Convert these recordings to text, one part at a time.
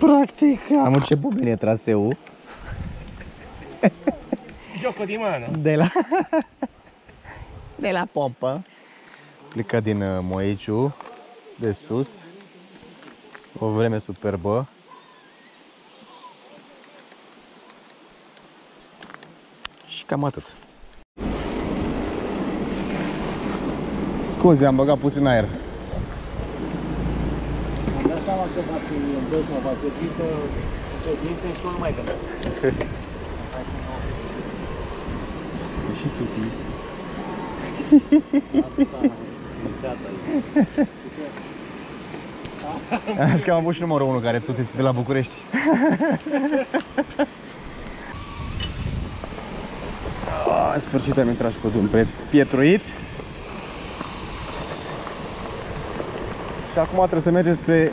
Practic, am început bine traseul. Gioco di mano. De la... de la pompă. Plecat din uh, Moeciu, de sus. O vreme superbă. Și cam atât. Scuze, am băgat puțin aer. Am dat seama că v-ați îndrăs sau v-ați oprit ședințe și nu mai gândesc. Și pipi. Azi că am avut și numărul 1 care tuteți de la București. Ah, În sfârșit am intrat și pe drum pe pietruit. Și acum trebuie să mergem spre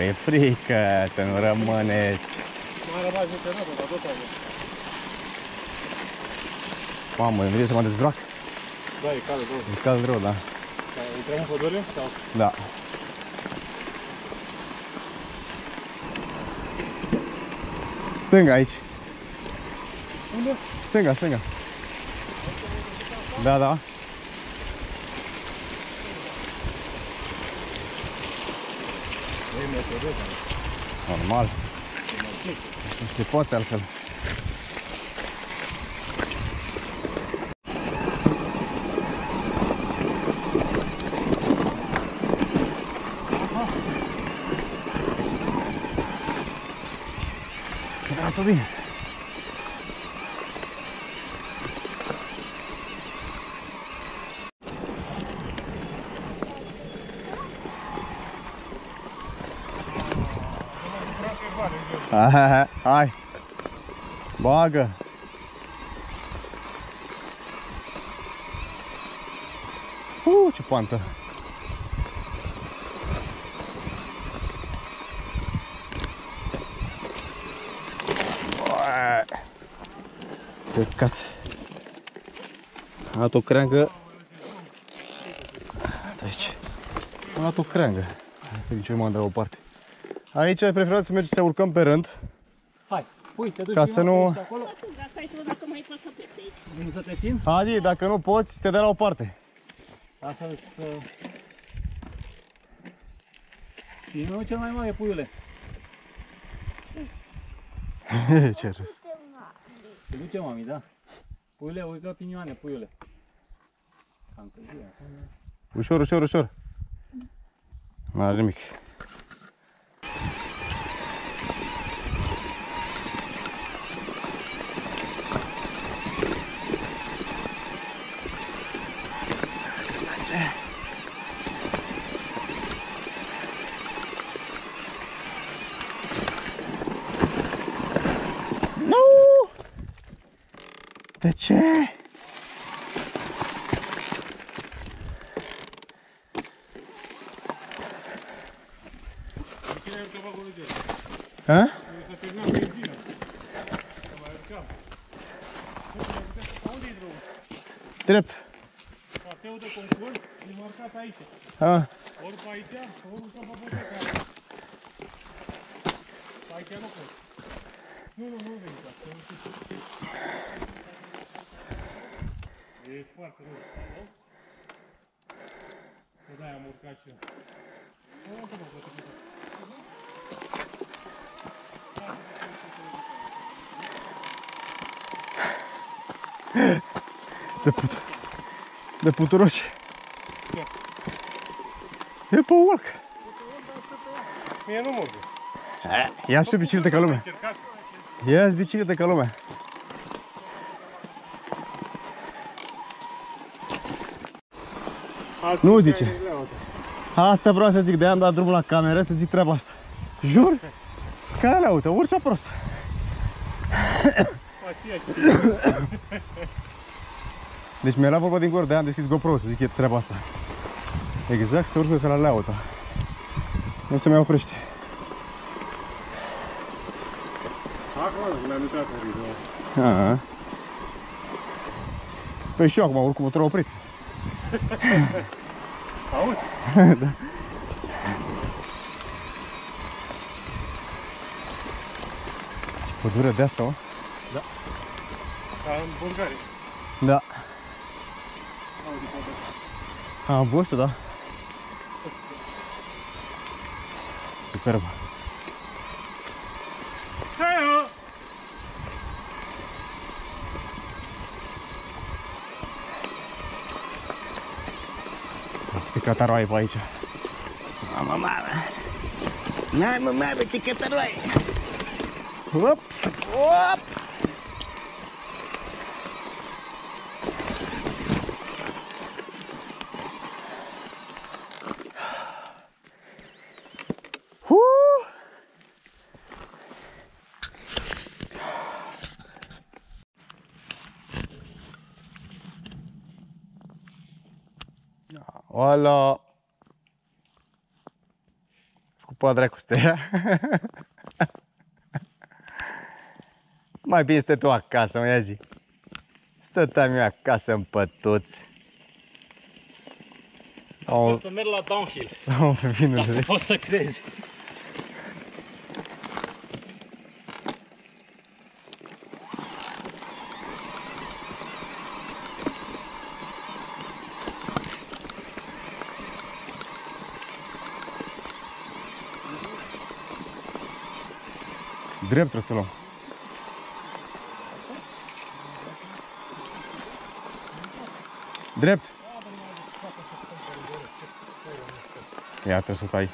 Păi e frică să nu rămâneți. Mai rămas de pe notă, dar tot am. Mamă, îmi vine să mă dezbrac? Da, e cale, două. E cald rău, da. Intrăm în pădure sau? Da. Stânga aici. Unde? Stânga, stânga. Da, da. Normal. Nu se poate altfel. Arată bine. Hai, hai. Bagă. Uh, ce pantă. Uai. Căcați. Am luat o creangă. De aici. Am luat o creangă. Nici nu m-am dat o parte. Aici preferat să mergem să urcăm pe rând. Hai, pui, te duci Ca prima, să nu- ești acolo. Dar stai să văd dacă mai pot să plec de aici. Nu să te țin? Adi, dacă nu poți, te dai la o parte. Asta să... Și nu cel mai mare, puiule. Ce râs. Te duce mami, da? Puiule, uică pinioane, puiule. Cam târziu, acum. Ușor, ușor, ușor. Nu are nimic. Ce? Ha? Drept. Pateu de concurs e marcat aici. Ha. Ori pe aici, ori urcă pe poteca. Pe aici nu pot. Nu, nu, nu veni ca să urci. E foarte rău. nu? Că de-aia am urcat și eu. Nu, nu, nu, nu, nu. De put... De puturoși. Ce? E pe urc. Mie nu merge. Ia și tu bicicletă ca lumea. Încercat. Ia-ți bicicletă ca lumea. Nu zice. Asta vreau să zic, de-aia am dat drumul la cameră să zic treaba asta. Jur? Care le auto? Urci prost. Deci mi-era vorba din gură, de am deschis GoPro să zic e treaba asta. Exact să urcă ca la Leauta. Nu se mai oprește. Acolo, mi-am uitat în riză. Aha. Păi și eu acum urc cu motorul oprit. Auzi? da. Ce pădure deasă, mă. Ca în Bulgaria. Da. Audi poate. Am văzut, da. Superb. Ce catarou ai pe aici. Mamă, mamă. N-ai mă, mamă, ce catarou ai. Op, Cu padrea cu stea. Mai bine stă tu acasă, mă ia zi. Stăteam eu acasă în pătuți. O Au, să merg la downhill. au vinul de... Poți să crezi. Drept trebuie să luăm. Drept. Iată să tai.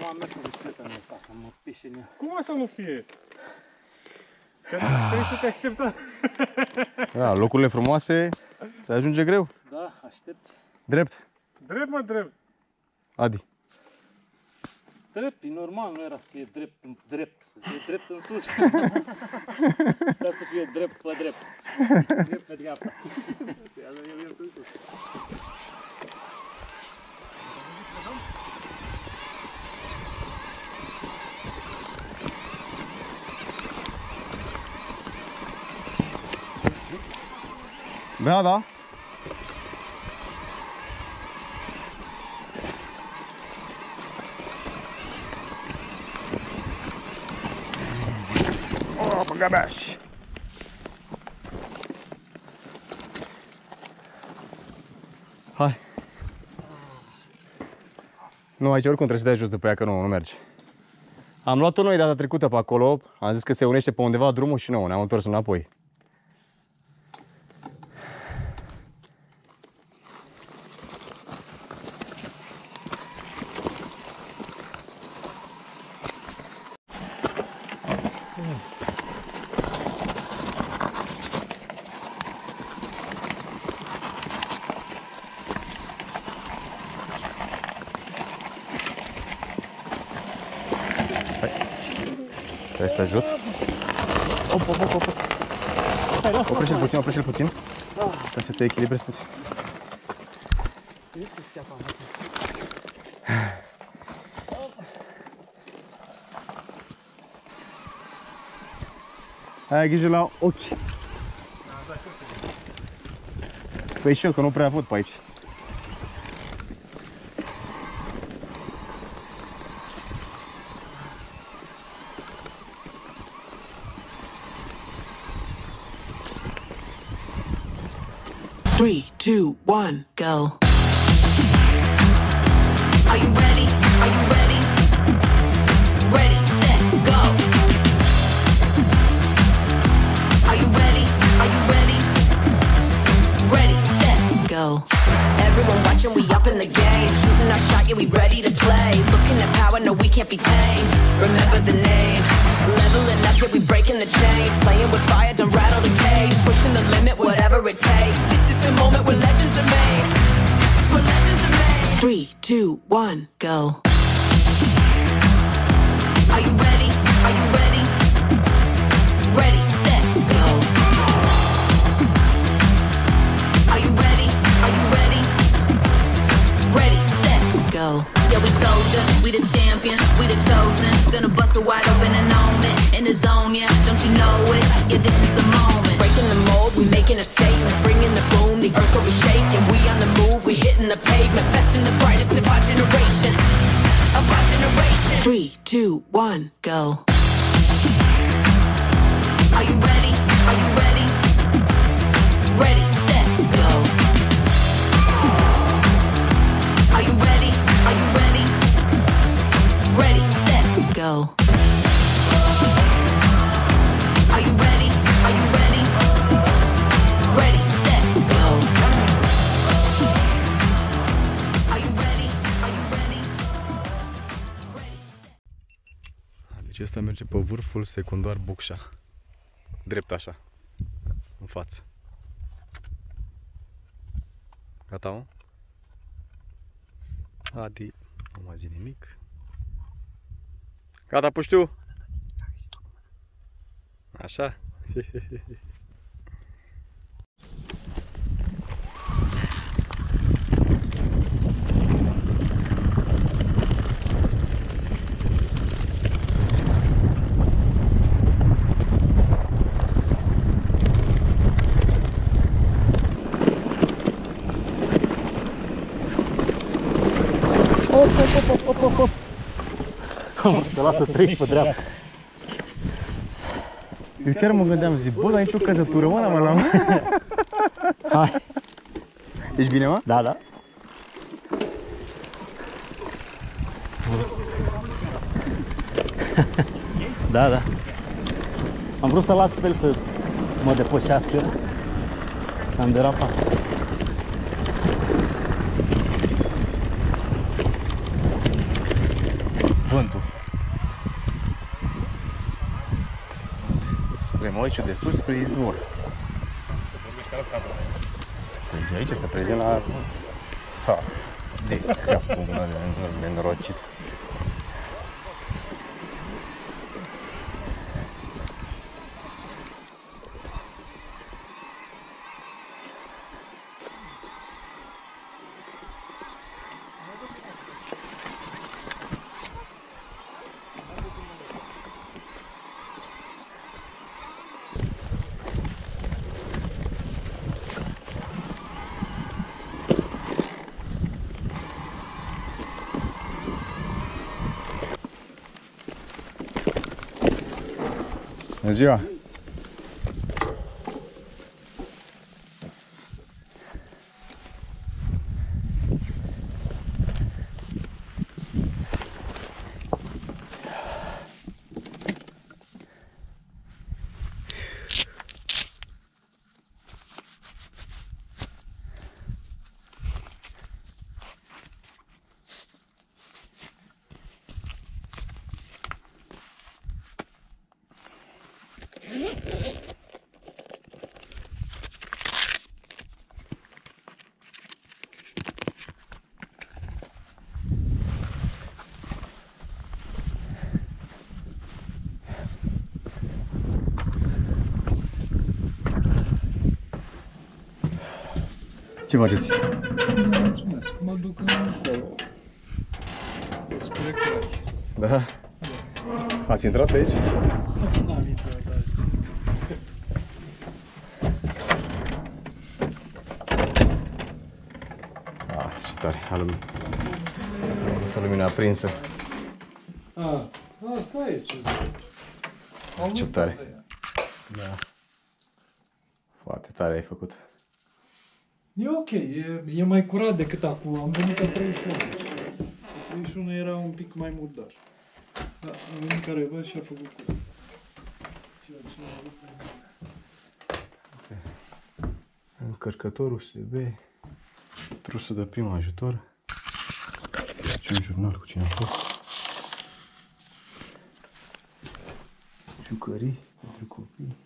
Nu am mers cu bicicleta în asta, să mă pișe în ea. Cum o să nu fie? Că nu trebuie să te aștepta. Da, locurile frumoase se ajunge greu. Da, aștepți. Drept. Drept, mă, drept. Adi. Drept, e normal, nu era să fie drept în drept, să fie drept în sus. Ca să fie drept pe drept. Drept pe dreapta. Ia să fie drept în sus. Da, da. Oh, bagabași. Hai. Nu, aici oricum trebuie să dai jos după ea, că nu, nu merge. Am luat-o noi data trecută pe acolo, am zis că se unește pe undeva drumul și nu, ne-am întors înapoi. Trebuie să te ajut. Op, op, op, op. Oprește-l puțin, oprește-l puțin. Ca să te echilibrezi puțin. Ai grijă la ochi. Păi și eu, că nu prea pot pe aici. Three, two, one, go. Are you ready? Are you ready? Ready, set, go. Are you ready? Are you ready? Ready, set, Go. Everyone watching, we up in the game. Shooting our shot, yeah, we ready to play. Looking at power, no, we can't be tamed. Remember the name. Leveling up, yeah, we breaking the chains. Playing with fire, don't rattle the cage. Pushing the limit, it takes. This is the moment where legends are made. This is where legends are made. Three, two, one, go. Are you ready? Are you ready? Ready, making a statement. Bringing the boom, the earth will be shaking. We on the move, we hitting the pavement. Best and the brightest of our generation. Of our generation. Three, two, one, go. Are you ready? Are you ready? Ready, merge pe vârful secundar Bucșa. Drept așa. În față. Gata, mă? Adi, nu mai zi nimic. Gata, puștiu? Așa? Am să lasă treci pe dreapta. Eu chiar mă gândeam, zic, bă, dar nicio căzătură, mă, la mă, Hai. Ești bine, mă? Da, da. Da, da. Am vrut să las pe el să mă depășească. Am derapat. Spre Moiciu de sus, spre izvor. Păi de aici se prezint la... Ha, de capul meu de nenorocit. Bună ziua! Ce faceți? Mulțumesc. Mă duc încolo. Spre Cluj. Da? Ați intrat aici? N-am intrat azi. Ah, ce tare, alum... Asta lumina aprinsă. A, asta e ce zic. Am Ce uitat tare. de ea. Da. Foarte tare ai făcut. E ok, e, e mai curat decât acum. Am venit la 31. La 31 era un pic mai murdar. Da, a venit careva și a făcut curat. Ceea ce a avut în- Încărcătorul USB, trusul de prim ajutor, și un jurnal cu cine a fost, jucării pentru copii.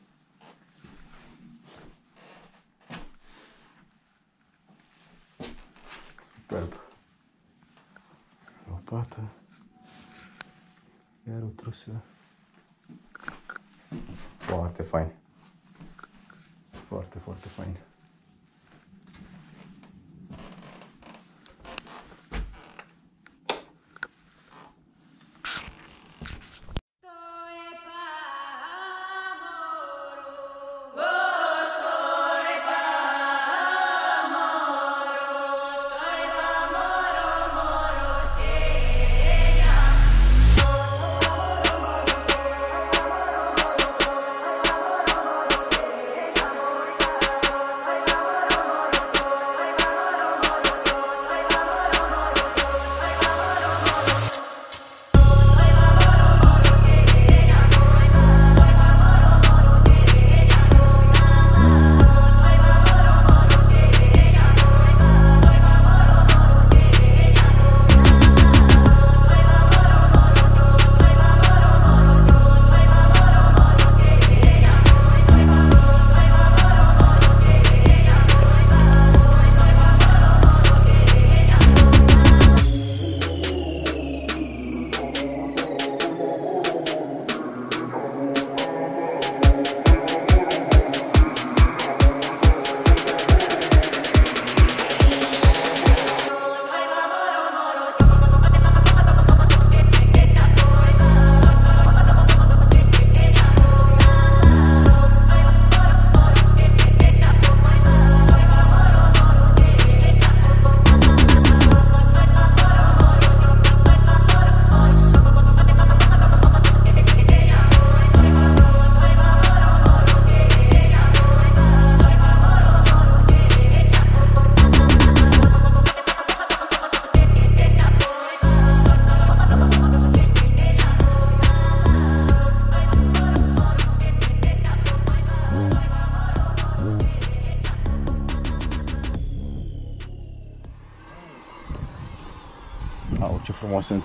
Au, ce frumos sunt.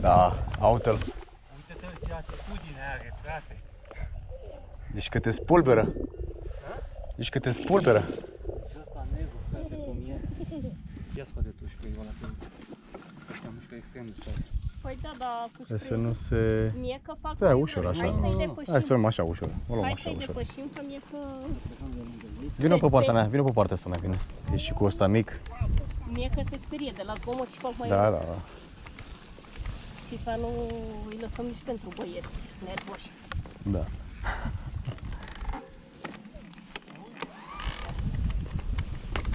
Da, auto Uite-te ce atitudine are, frate. Deci că te spulberă. Deci că te spulberă. Și ăsta negru, frate, cum e. Ia scoate tu și pe ăla pe Ăștia mușcă extrem de tare. Păi da, da, cu Să spray nu se... Mie că fac Da, mai ușor rău. așa. Hai să-i depășim. Hai să luăm așa ușor. O luăm Hai așa să-i ușor. depășim, că mie că... Vino pe Te partea speri. mea, vino pe partea asta mai bine. Ești și cu ăsta mic. Mie că se sperie de la zgomot și fac mai Da, rău. da, da. Și să nu îi lăsăm nici pentru băieți nervoși. Da.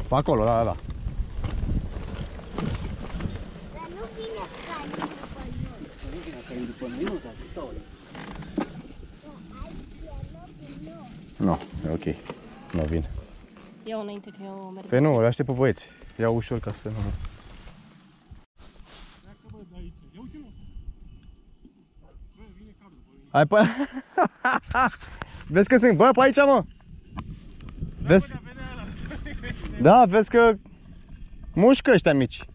Pe acolo, da, da, da. Nu vine ca ei după noi, nu, dar stau Nu, e ok. Nu vin. Ia înainte că eu merg. Păi nu, le aștept pe băieți. Ia ușor ca să nu... Hai pe... Vezi că sunt, bă, pe aici, mă! Vezi? Da, vezi că mușcă ăștia mici.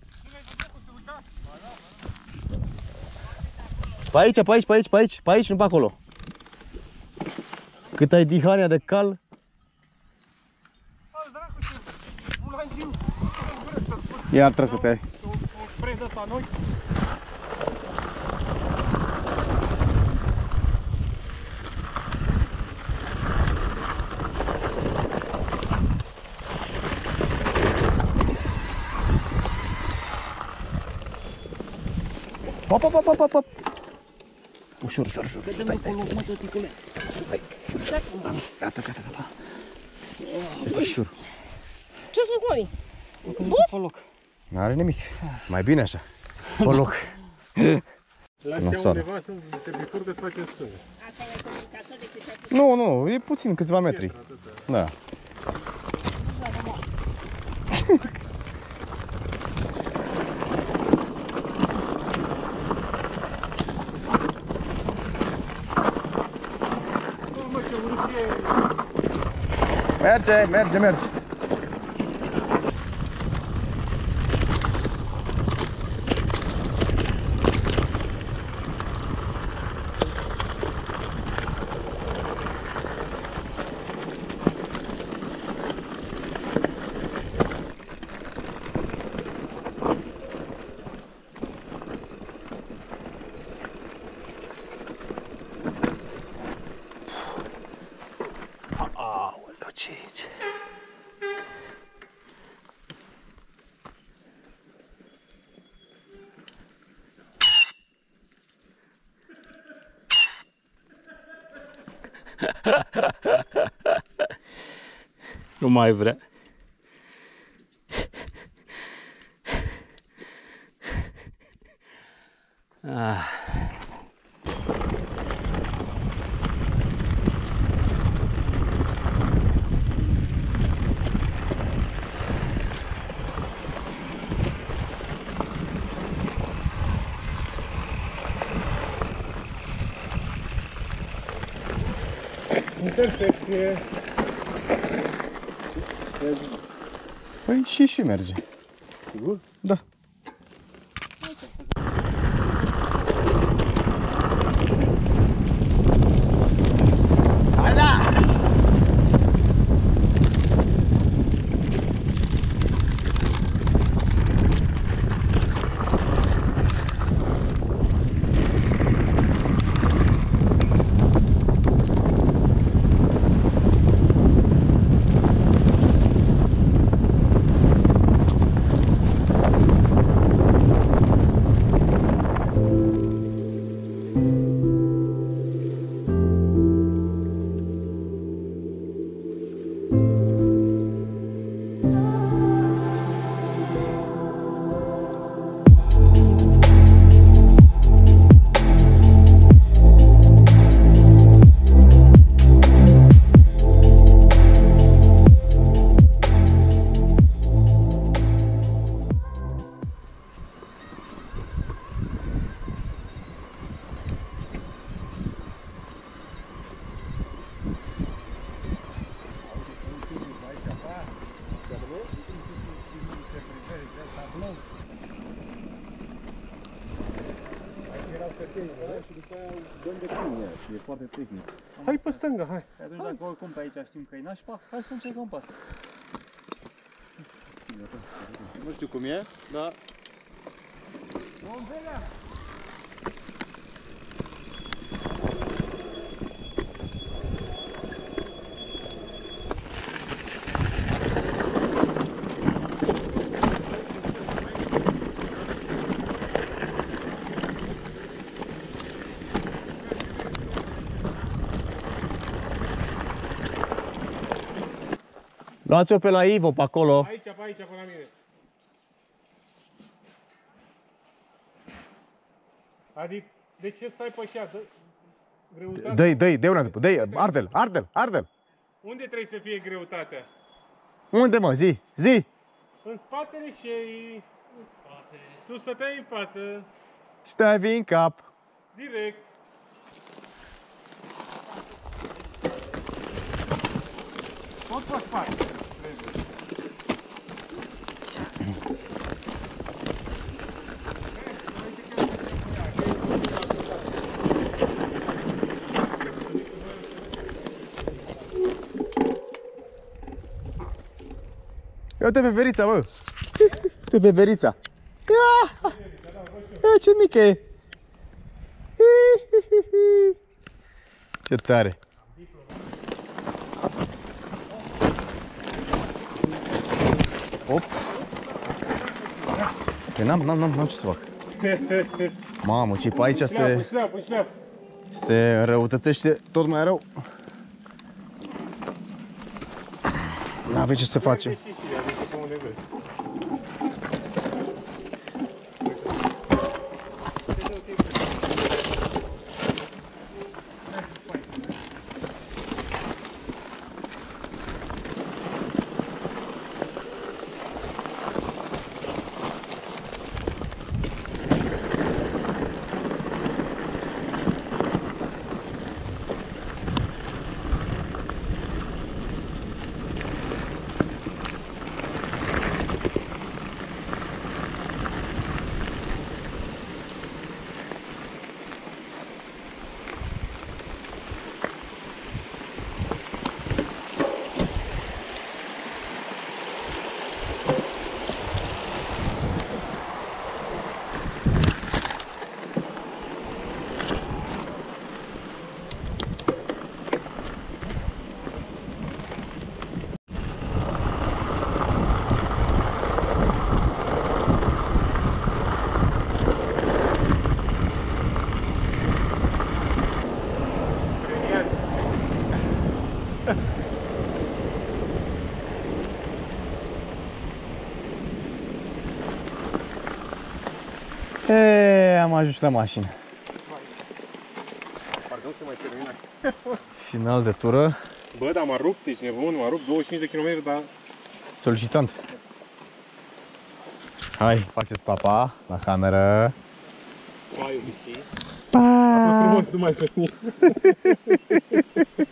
Pe aici, pe aici, pe aici, pe aici, pe aici, nu pe acolo. Cât ai dihania de cal, iar trebuie să te ai. Prinde asta noi. Hop, hop, hop, hop, hop, hop. Ușor, ușor, ușor. Stai, stai, stai, stai. Stai, ușor. Gata, gata, gata. Este ușor. Ce să voi? pe loc. N-are nimic. Mai bine așa. Pe loc. Lași Nasoală. undeva să se bifurcă să facem stânga. Asta e comunicator de câte atât. Nu, nu, e puțin, câțiva metri. Da. Merge, merge, merge. Nu mai Păi nașpa, hai să încercăm pe asta. Nu știu cum e, dar Luați-o pe la Ivo pe acolo. Aici, pe aici, până la mine. Adică, de ce stai pe așa? Dă- Greutatea. Dă-i, dă-i, dă una după, dă-i, ardel, ardel, ardel. Unde trebuie să fie greutatea? Unde mă, zi, zi. În spatele șeii. În spate. Tu stăteai în față, Stai vii în cap. direct. Tot pe spate. Ia uite pe verița, bă. Uite pe verița. Ia, ia ce mică e. Ce tare. Op. Că n-am, n-am, n-am, n-am ce să fac. Mamă, ce pe aici Șleapă, se, șleapă, șleapă. se răutățește tot mai rău. N-avem ce să facem. E, am ajuns la mașină. Parcă nu se mai termină. Final de tură. Bă, dar m-a rupt, ești nebun, m-a rupt 25 de km, dar Solicitant. Hai, faceți papa la cameră. Mai iubiții. a fost frumos, nu mai veni.